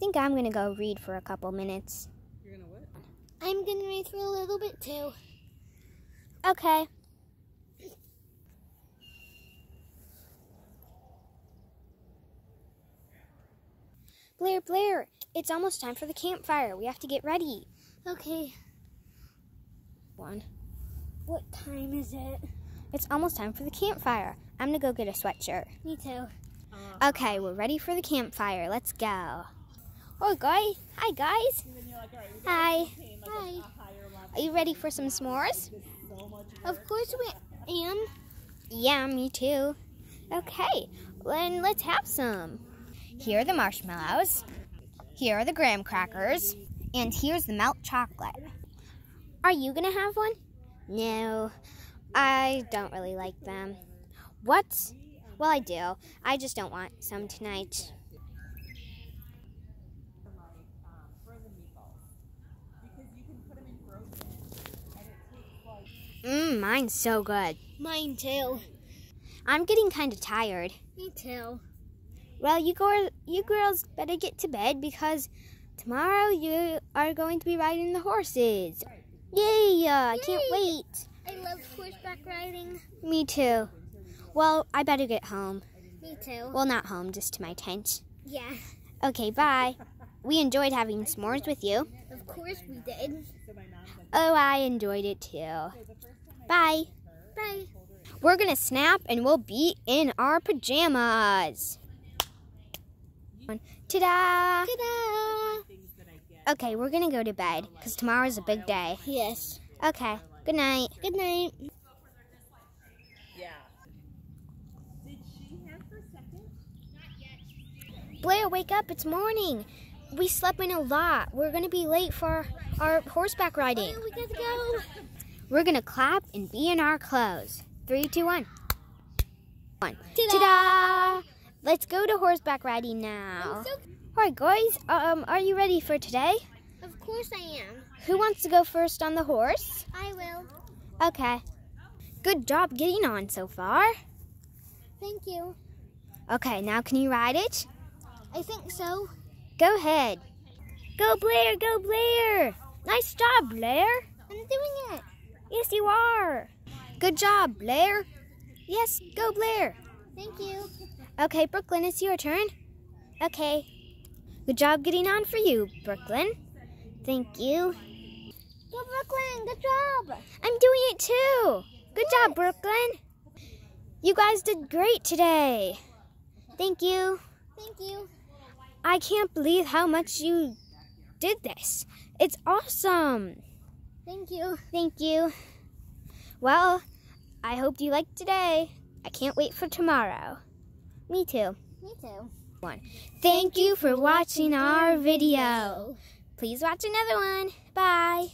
think I'm gonna go read for a couple minutes. You're gonna what? I'm gonna read for a little bit too. Okay. Blair, Blair, it's almost time for the campfire. We have to get ready. Okay. One. What time is it? It's almost time for the campfire. I'm gonna go get a sweatshirt. Me too. Uh. Okay, we're ready for the campfire. Let's go. Oh, guys. Hi, guys. Hi. Hi. Are you ready for some s'mores? Of course we am. Yeah, me too. Okay, then let's have some. Here are the marshmallows. Here are the graham crackers. And here's the melt chocolate. Are you gonna have one? No, I don't really like them. What? Well, I do. I just don't want some tonight. Mmm, mine's so good. Mine too. I'm getting kind of tired. Me too. Well, you go, you girls better get to bed because tomorrow you are going to be riding the horses. Yay! Uh, I can't wait. I love horseback riding. Me too. Well, I better get home. Me too. Well, not home, just to my tent. Yeah. Okay, bye. We enjoyed having s'mores with you. Of course we did. Oh, I enjoyed it too. Bye. Bye. We're gonna snap and we'll be in our pajamas. Ta-da! Ta-da! Okay, we're gonna go to bed because tomorrow's a big day. Yes. Okay, good night. Good night. Yeah. Did she have her second? Blair, wake up, it's morning. We slept in a lot. We're gonna be late for our horseback riding. Oh, we gotta go. We're gonna clap and be in our clothes. Three, two, one. One. Ta-da! Ta-da! Let's go to horseback riding now. So- All right, guys. Um, are you ready for today? Of course I am. Who wants to go first on the horse? I will. Okay. Good job getting on so far. Thank you. Okay, now can you ride it? I think so. Go ahead. Go, Blair. Go, Blair. Nice job, Blair. I'm doing it. Yes, you are. Good job, Blair. Yes, go, Blair. Thank you. Okay, Brooklyn, it's your turn. Okay. Good job getting on for you, Brooklyn. Thank you. Go Brooklyn. Good job. I'm doing it too. Good job, Brooklyn. You guys did great today. Thank you. Thank you. I can't believe how much you did this. It's awesome. Thank you. Thank you. Well, I hope you liked today. I can't wait for tomorrow. Me too. Me too. One. Thank you for watching our video. Please watch another one. Bye. Bye.